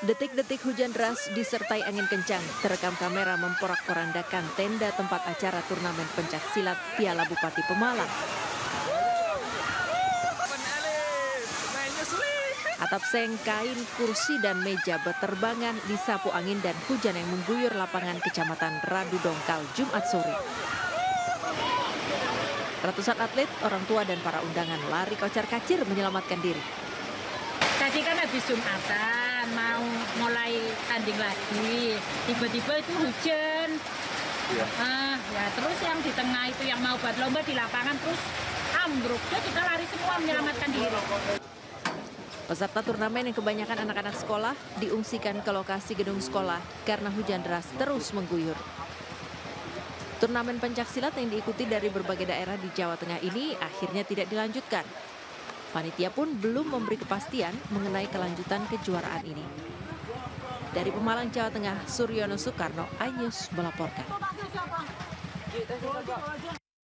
Detik-detik hujan deras disertai angin kencang terekam kamera memporak-porandakan tenda tempat acara turnamen pencak silat Piala Bupati Pemalang. Atap seng, kain, kursi, dan meja berterbangan disapu angin dan hujan yang mengguyur lapangan kecamatan Radu Dongkal Jumat sore. Ratusan atlet, orang tua, dan para undangan lari kocar kacir menyelamatkan diri. Tadi kan habis Jumatan, mau mulai tanding lagi. Tiba-tiba itu hujan. Iya. Ah, ya terus yang di tengah itu yang mau buat lomba di lapangan terus ambruk. Ya kita lari semua menyelamatkan diri. Peserta turnamen yang kebanyakan anak-anak sekolah diungsikan ke lokasi gedung sekolah karena hujan deras terus mengguyur. Turnamen pencaksilat yang diikuti dari berbagai daerah di Jawa Tengah ini akhirnya tidak dilanjutkan. Panitia pun belum memberi kepastian mengenai kelanjutan kejuaraan ini. Dari Pemalang, Jawa Tengah, Suryono Soekarno, iNews melaporkan.